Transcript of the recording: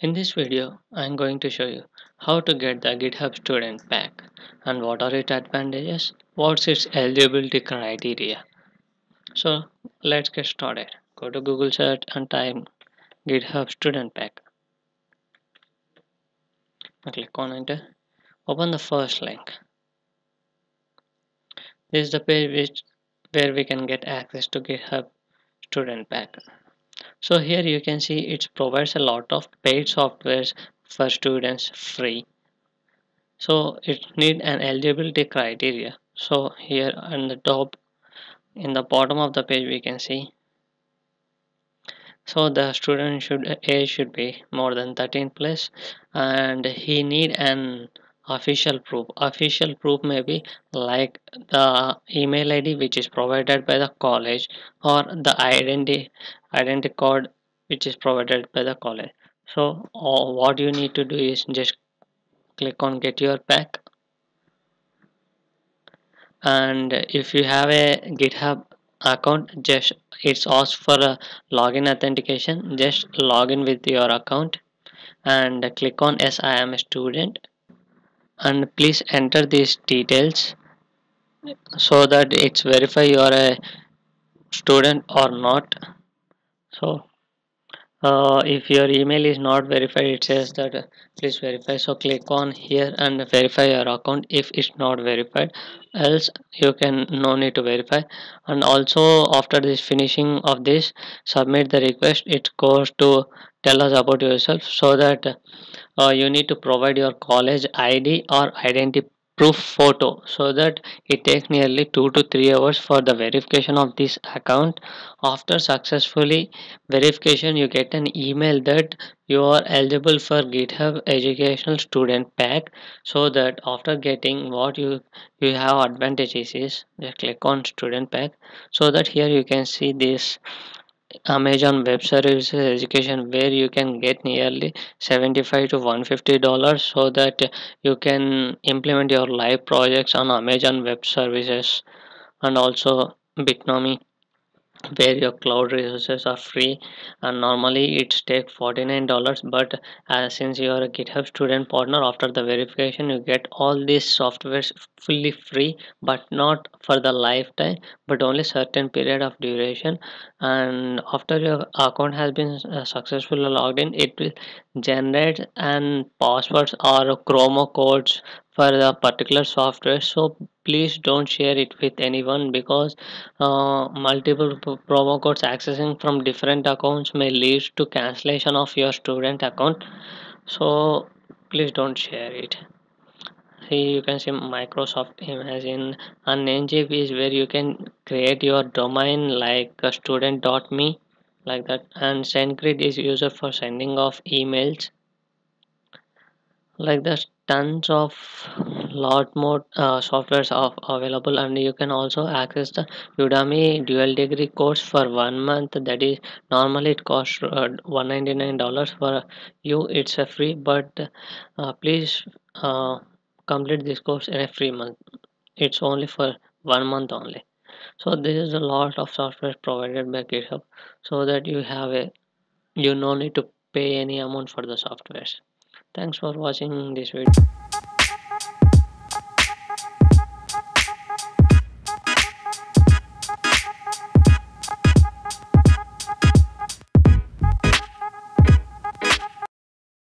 In this video, I am going to show you how to get the GitHub Student Pack and what are its advantages, what's its eligibility criteria. So let's get started. Go to Google search and type GitHub Student Pack. click on enter. Open the first link. This is the page which where we can get access to GitHub Student Pack so here you can see it provides a lot of paid softwares for students free. So it need an eligibility criteria. So here on the top in the bottom of the page we can see. So the student should age should be more than 13 plus and he need an official proof. Official proof may be like the email id which is provided by the college or the identity identity card which is provided by the college. So uh, what you need to do is just click on get your pack. And if you have a github account just it's asked for a login authentication. Just log in with your account and click on yes i am a student and please enter these details so that it's verify you are a student or not. So uh, if your email is not verified it says that uh, please verify. So click on here and verify your account. If it's not verified else you can no need to verify. And also after this finishing of this submit the request. It goes to tell us about yourself so that uh, you need to provide your college id or identity proof photo so that it takes nearly two to three hours for the verification of this account. After successfully verification you get an email that you are eligible for github educational student pack so that after getting what you you have advantages is just click on student pack so that here you can see this Amazon Web Services Education where you can get nearly 75 to 150 dollars so that you can implement your live projects on Amazon Web Services and also Bitnami where your cloud resources are free and normally it takes 49 dollars but uh, since you are a github student partner after the verification you get all these softwares fully free but not for the lifetime but only certain period of duration. And after your account has been uh, successfully logged in it will generate and passwords or promo codes for the particular software. So please don't share it with anyone because uh, multiple promo codes accessing from different accounts may lead to cancellation of your student account. So please don't share it. Here you can see microsoft imagine and Namecheap is where you can create your domain like student.me like that and sendgrid is used for sending of emails. Like there's tons of lot more uh, softwares of available and you can also access the Udacity dual degree course for one month. That is normally it costs uh, 199 dollars for you. It's a free but uh, please uh, complete this course in a free month. It's only for one month only. So this is a lot of software provided by github so that you have a you no need to pay any amount for the softwares. Thanks for watching this video